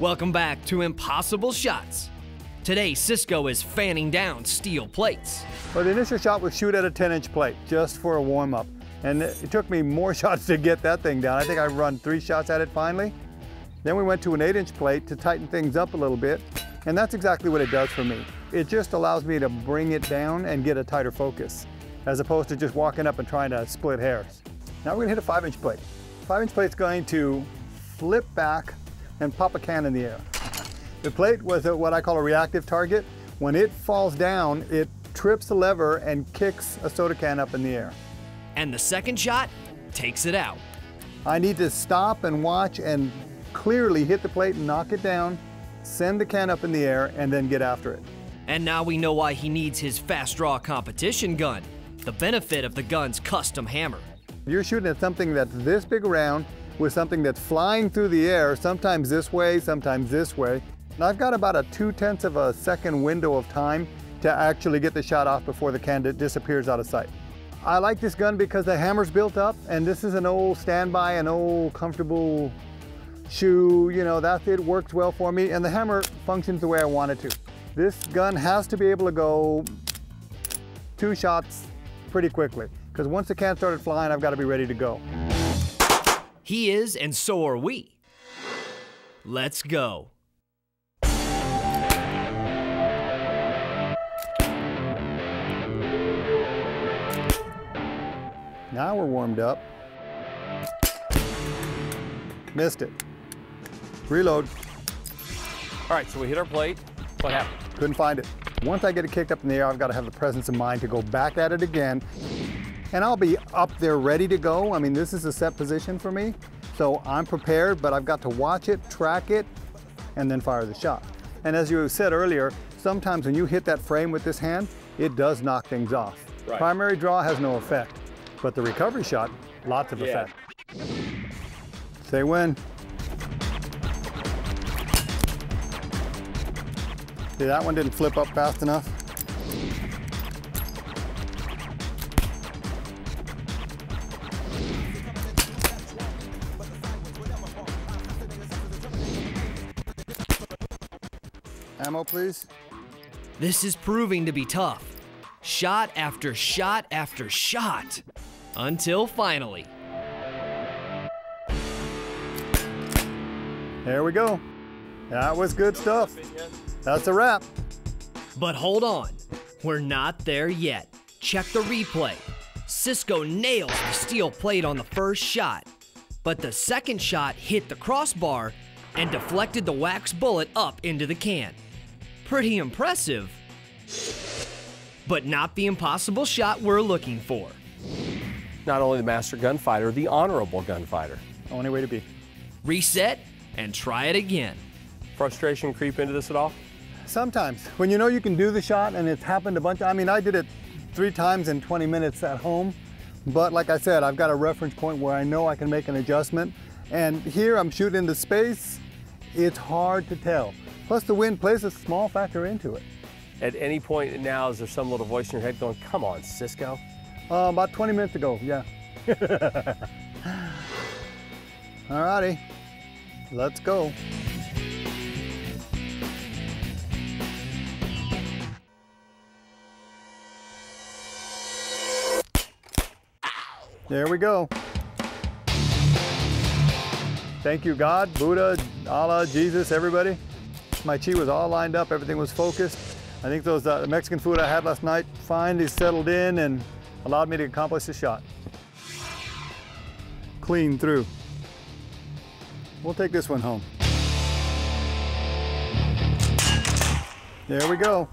Welcome back to Impossible Shots. Today, Cisko is fanning down steel plates. Well, the initial shot was shoot at a 10 inch plate just for a warm up. And it took me more shots to get that thing down. I think I run three shots at it finally. Then we went to an eight inch plate to tighten things up a little bit. And that's exactly what it does for me. It just allows me to bring it down and get a tighter focus, as opposed to just walking up and trying to split hairs. Now we're gonna hit a five inch plate. Five inch plate's going to flip back and pop a can in the air. The plate was a, what I call a reactive target. When it falls down, it trips the lever and kicks a soda can up in the air. And the second shot takes it out. I need to stop and watch and clearly hit the plate and knock it down, send the can up in the air, and then get after it. And now we know why he needs his fast draw competition gun. The benefit of the gun's custom hammer. You're shooting at something that's this big around with something that's flying through the air, sometimes this way, sometimes this way. And I've got about a two tenths of a second window of time to actually get the shot off before the can disappears out of sight. I like this gun because the hammer's built up and this is an old standby, an old comfortable shoe, you know, that it works well for me and the hammer functions the way I want it to. This gun has to be able to go two shots pretty quickly because once the can started flying, I've got to be ready to go. He is, and so are we. Let's go. Now we're warmed up. Missed it. Reload. All right, so we hit our plate. What happened? Couldn't find it. Once I get it kicked up in the air, I've got to have the presence of mind to go back at it again and I'll be up there ready to go. I mean, this is a set position for me, so I'm prepared, but I've got to watch it, track it, and then fire the shot. And as you said earlier, sometimes when you hit that frame with this hand, it does knock things off. Right. Primary draw has no effect, but the recovery shot, lots of yeah. effect. Say when. See, that one didn't flip up fast enough. Ammo, please. This is proving to be tough. Shot after shot after shot. Until finally. There we go. That was good stuff. That's a wrap. But hold on. We're not there yet. Check the replay. Cisko nails the steel plate on the first shot, but the second shot hit the crossbar and deflected the wax bullet up into the can pretty impressive, but not the impossible shot we're looking for. Not only the master gunfighter, the honorable gunfighter. Only way to be. Reset and try it again. Frustration creep into this at all? Sometimes. When you know you can do the shot and it's happened a bunch, I mean, I did it three times in 20 minutes at home. But like I said, I've got a reference point where I know I can make an adjustment. And here I'm shooting into space. It's hard to tell. Plus the wind plays a small factor into it. At any point now, is there some little voice in your head going, come on, Cisko? Uh, about 20 minutes ago, yeah. All righty, let's go. There we go. Thank you, God, Buddha, Allah, Jesus, everybody. My chi was all lined up, everything was focused. I think those uh, Mexican food I had last night finally settled in and allowed me to accomplish the shot. Clean through. We'll take this one home. There we go.